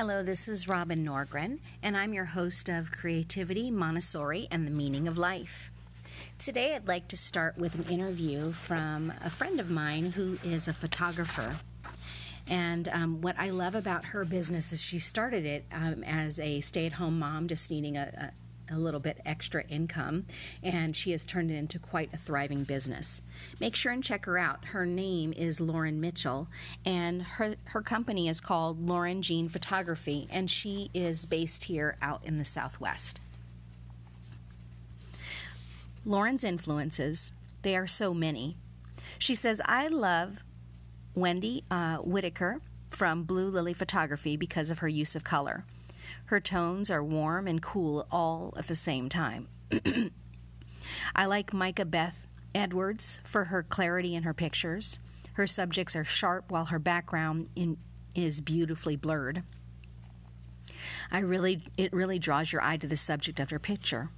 Hello, this is Robin Norgren, and I'm your host of Creativity, Montessori, and the Meaning of Life. Today, I'd like to start with an interview from a friend of mine who is a photographer. And um, what I love about her business is she started it um, as a stay at home mom, just needing a, a little bit extra income, and she has turned it into quite a thriving business. Make sure and check her out. Her name is Lauren Mitchell, and her, her company is called Lauren Jean Photography, and she is based here out in the Southwest. Lauren's influences, they are so many. She says, I love Wendy uh, Whitaker from Blue Lily Photography because of her use of color. Her tones are warm and cool all at the same time. I like Micah Beth Edwards for her clarity in her pictures. Her subjects are sharp while her background in, is beautifully blurred. I really it really draws your eye to the subject of her picture.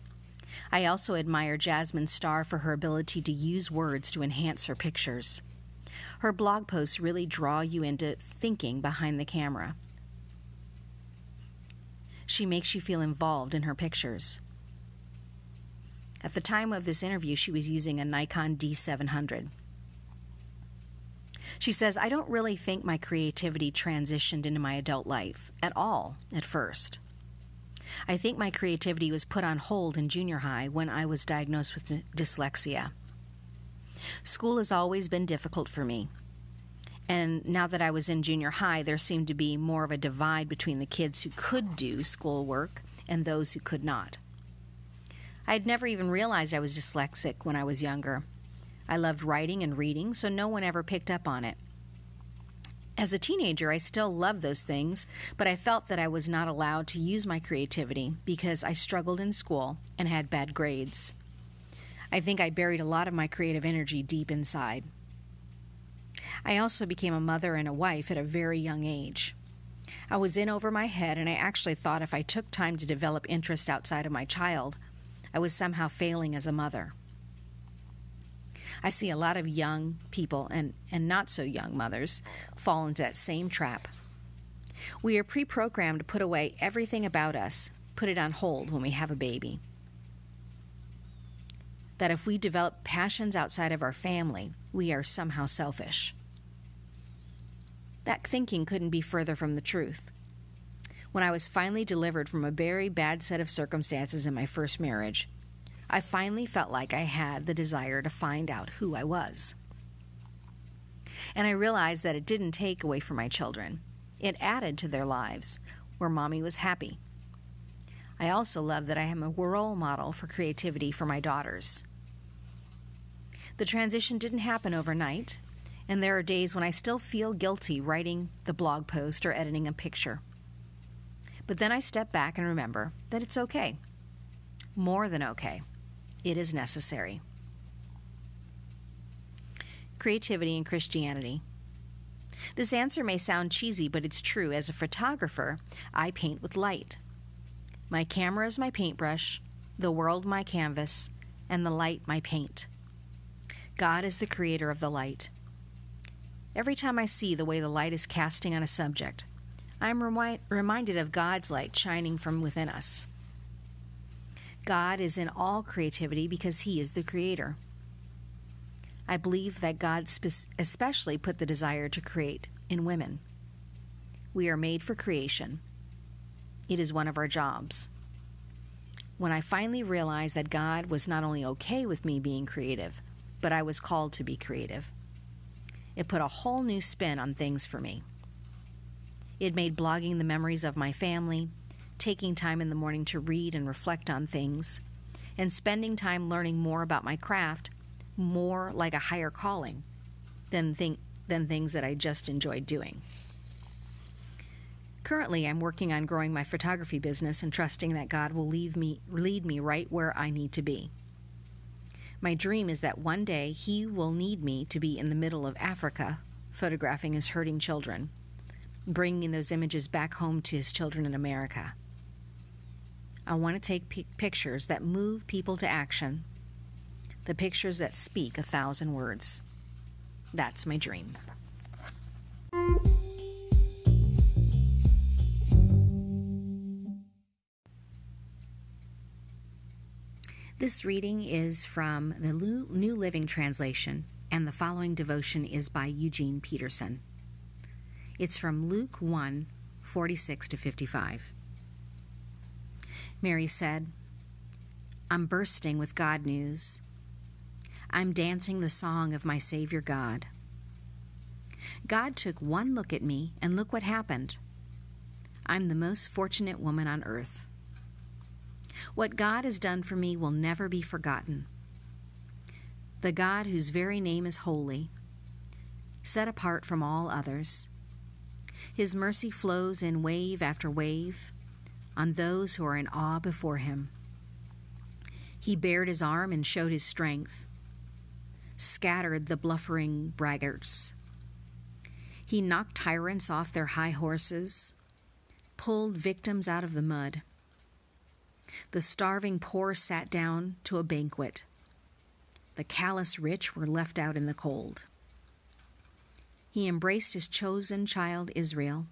I also admire Jasmine Star for her ability to use words to enhance her pictures. Her blog posts really draw you into thinking behind the camera. She makes you feel involved in her pictures. At the time of this interview, she was using a Nikon D700. She says, I don't really think my creativity transitioned into my adult life at all at first. I think my creativity was put on hold in junior high when I was diagnosed with dyslexia. School has always been difficult for me. And now that I was in junior high, there seemed to be more of a divide between the kids who could do schoolwork and those who could not. I had never even realized I was dyslexic when I was younger. I loved writing and reading, so no one ever picked up on it. As a teenager, I still loved those things, but I felt that I was not allowed to use my creativity because I struggled in school and had bad grades. I think I buried a lot of my creative energy deep inside. I also became a mother and a wife at a very young age. I was in over my head, and I actually thought if I took time to develop interest outside of my child, I was somehow failing as a mother. I see a lot of young people and, and not so young mothers fall into that same trap. We are pre programmed to put away everything about us, put it on hold when we have a baby. That if we develop passions outside of our family, we are somehow selfish. That thinking couldn't be further from the truth. When I was finally delivered from a very bad set of circumstances in my first marriage, I finally felt like I had the desire to find out who I was. And I realized that it didn't take away from my children, it added to their lives, where mommy was happy. I also love that I am a role model for creativity for my daughters. The transition didn't happen overnight, and there are days when I still feel guilty writing the blog post or editing a picture. But then I step back and remember that it's okay. More than okay. It is necessary. Creativity and Christianity. This answer may sound cheesy, but it's true. As a photographer, I paint with light. My camera is my paintbrush, the world my canvas, and the light my paint. God is the creator of the light. Every time I see the way the light is casting on a subject, I am remi- reminded of God's light shining from within us. God is in all creativity because He is the creator. I believe that God spe- especially put the desire to create in women. We are made for creation, it is one of our jobs. When I finally realized that God was not only okay with me being creative, but I was called to be creative, it put a whole new spin on things for me. It made blogging the memories of my family, taking time in the morning to read and reflect on things, and spending time learning more about my craft more like a higher calling than, think, than things that I just enjoyed doing. Currently, I'm working on growing my photography business and trusting that God will leave me, lead me right where I need to be. My dream is that one day he will need me to be in the middle of Africa photographing his hurting children, bringing those images back home to his children in America. I want to take p- pictures that move people to action, the pictures that speak a thousand words. That's my dream. This reading is from the New Living Translation, and the following devotion is by Eugene Peterson. It's from Luke 1 46 to 55. Mary said, I'm bursting with God news. I'm dancing the song of my Savior God. God took one look at me, and look what happened. I'm the most fortunate woman on earth. What God has done for me will never be forgotten. The God whose very name is holy, set apart from all others. His mercy flows in wave after wave on those who are in awe before him. He bared his arm and showed his strength, scattered the bluffering braggarts. He knocked tyrants off their high horses, pulled victims out of the mud. The starving poor sat down to a banquet. The callous rich were left out in the cold. He embraced his chosen child Israel.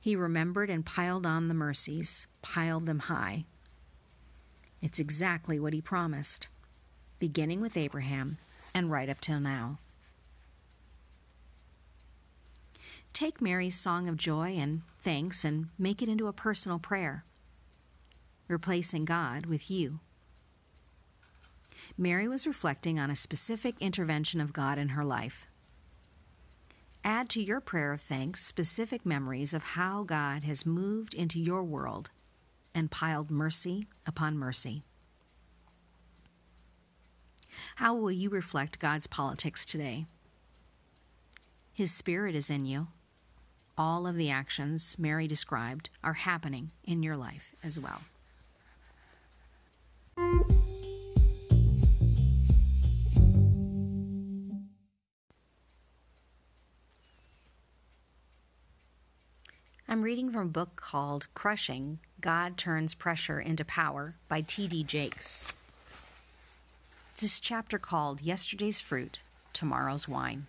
He remembered and piled on the mercies, piled them high. It's exactly what he promised, beginning with Abraham and right up till now. Take Mary's song of joy and thanks and make it into a personal prayer replacing God with you. Mary was reflecting on a specific intervention of God in her life. Add to your prayer of thanks specific memories of how God has moved into your world and piled mercy upon mercy. How will you reflect God's politics today? His Spirit is in you. All of the actions Mary described are happening in your life as well. I'm reading from a book called Crushing God Turns Pressure into Power by T.D. Jakes. This chapter called Yesterday's Fruit, Tomorrow's Wine.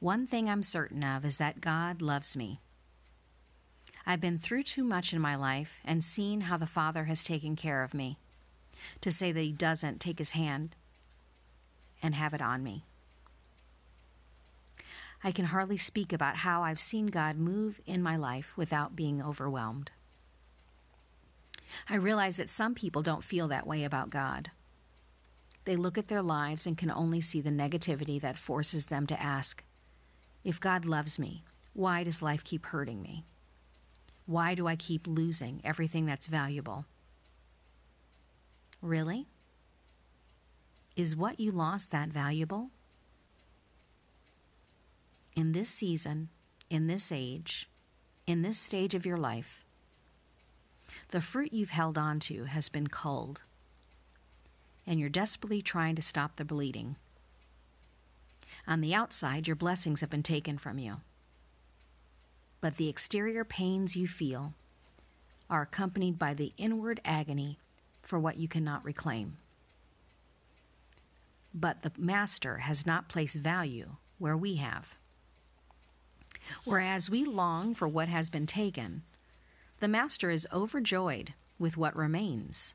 One thing I'm certain of is that God loves me. I've been through too much in my life and seen how the Father has taken care of me to say that He doesn't take His hand and have it on me. I can hardly speak about how I've seen God move in my life without being overwhelmed. I realize that some people don't feel that way about God. They look at their lives and can only see the negativity that forces them to ask, If God loves me, why does life keep hurting me? Why do I keep losing everything that's valuable? Really? Is what you lost that valuable? In this season, in this age, in this stage of your life, the fruit you've held on to has been culled, and you're desperately trying to stop the bleeding. On the outside, your blessings have been taken from you. But the exterior pains you feel are accompanied by the inward agony for what you cannot reclaim. But the Master has not placed value where we have. Whereas we long for what has been taken, the Master is overjoyed with what remains.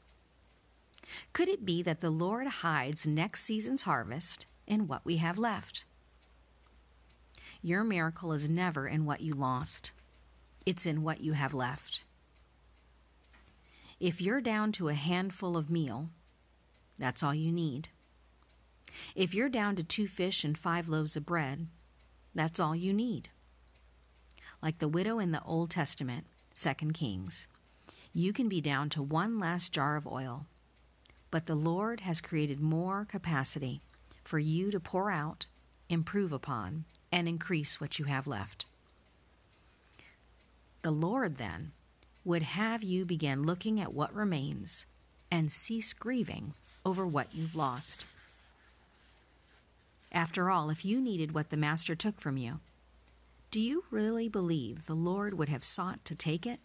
Could it be that the Lord hides next season's harvest in what we have left? Your miracle is never in what you lost, it's in what you have left. If you're down to a handful of meal, that's all you need. If you're down to two fish and five loaves of bread, that's all you need like the widow in the Old Testament, 2 Kings. You can be down to one last jar of oil, but the Lord has created more capacity for you to pour out, improve upon, and increase what you have left. The Lord, then, would have you begin looking at what remains and cease grieving over what you've lost. After all, if you needed what the Master took from you, do you really believe the Lord would have sought to take it?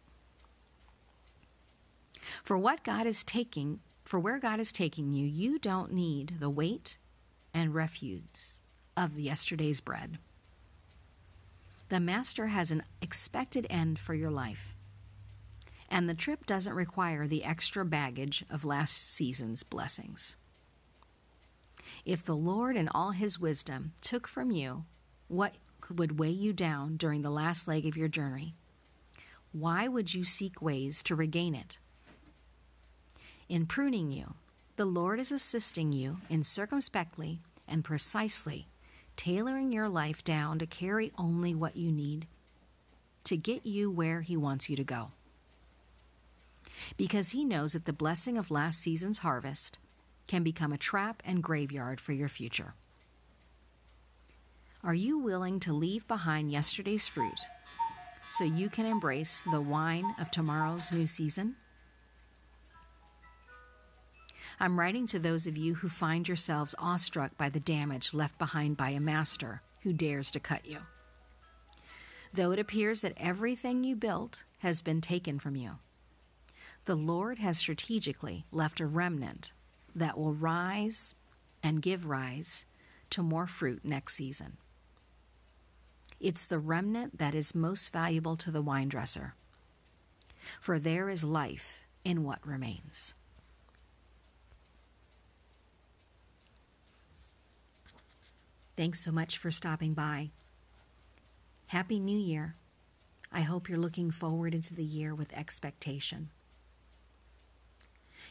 For what God is taking, for where God is taking you, you don't need the weight, and refuse of yesterday's bread. The Master has an expected end for your life, and the trip doesn't require the extra baggage of last season's blessings. If the Lord, in all his wisdom, took from you what would weigh you down during the last leg of your journey, why would you seek ways to regain it? In pruning you, the Lord is assisting you in circumspectly and precisely tailoring your life down to carry only what you need to get you where He wants you to go. Because He knows that the blessing of last season's harvest can become a trap and graveyard for your future. Are you willing to leave behind yesterday's fruit so you can embrace the wine of tomorrow's new season? I'm writing to those of you who find yourselves awestruck by the damage left behind by a master who dares to cut you. Though it appears that everything you built has been taken from you, the Lord has strategically left a remnant that will rise and give rise to more fruit next season. It's the remnant that is most valuable to the wine dresser, for there is life in what remains. Thanks so much for stopping by. Happy New Year. I hope you're looking forward into the year with expectation.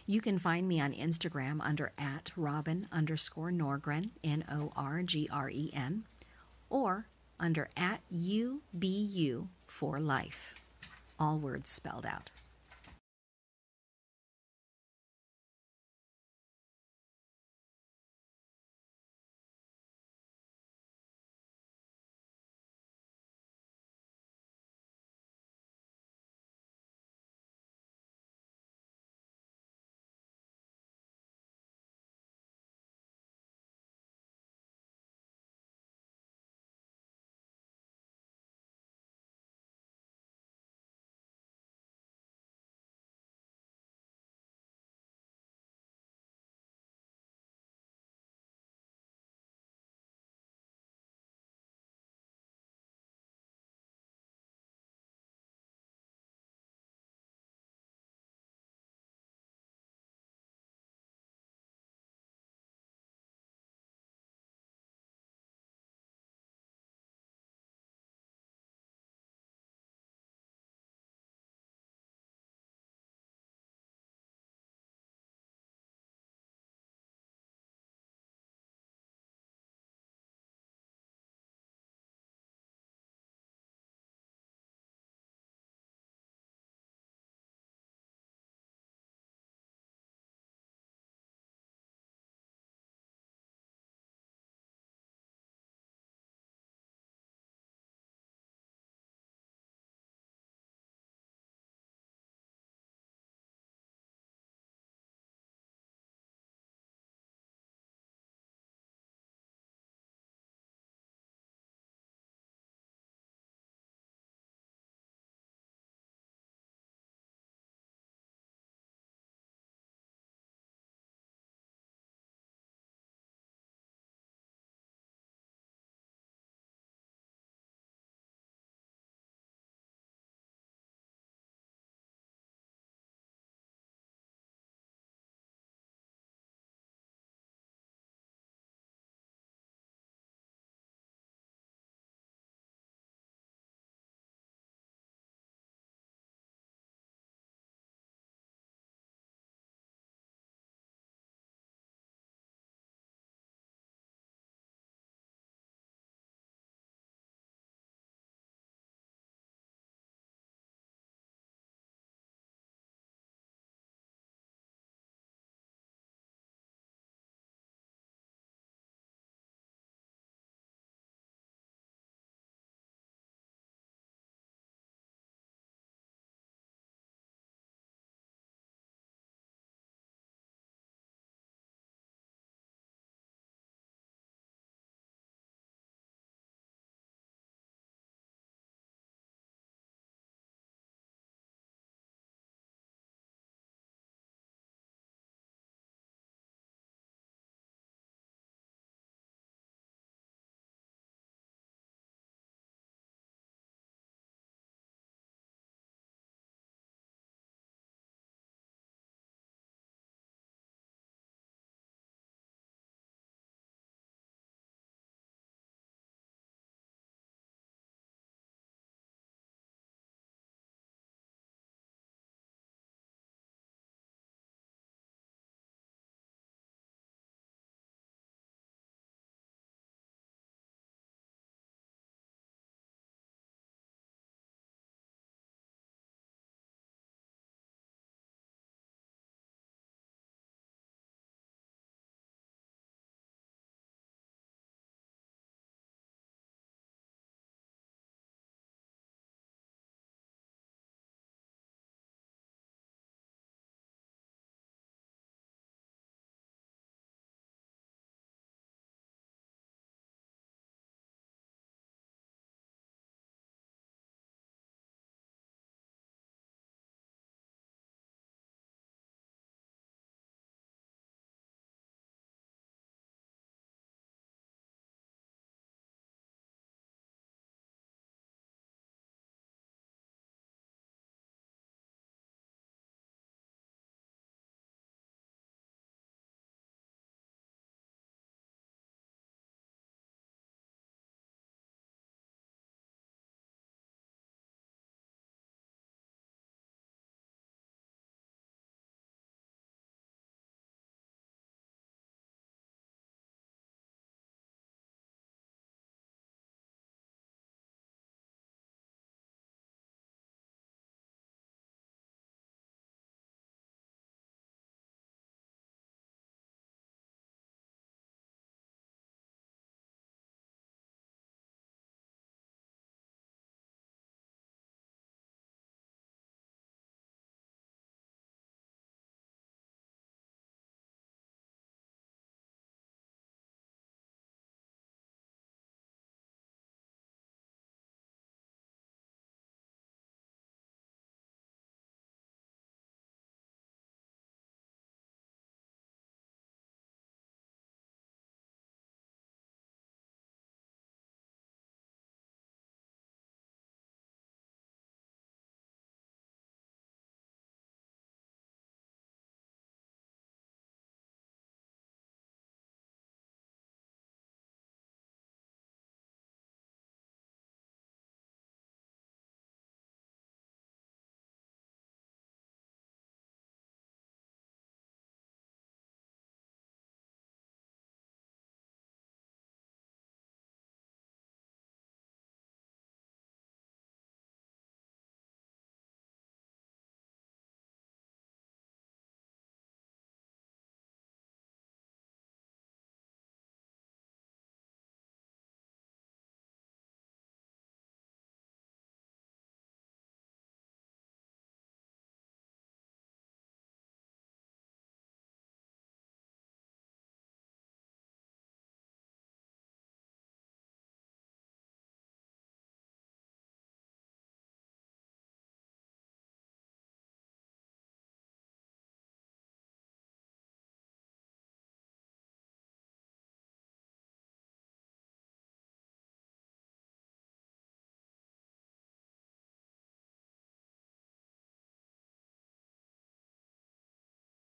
You can find me on Instagram under at Robin underscore Norgren, N O R G R E N, or under at UBU for life, all words spelled out.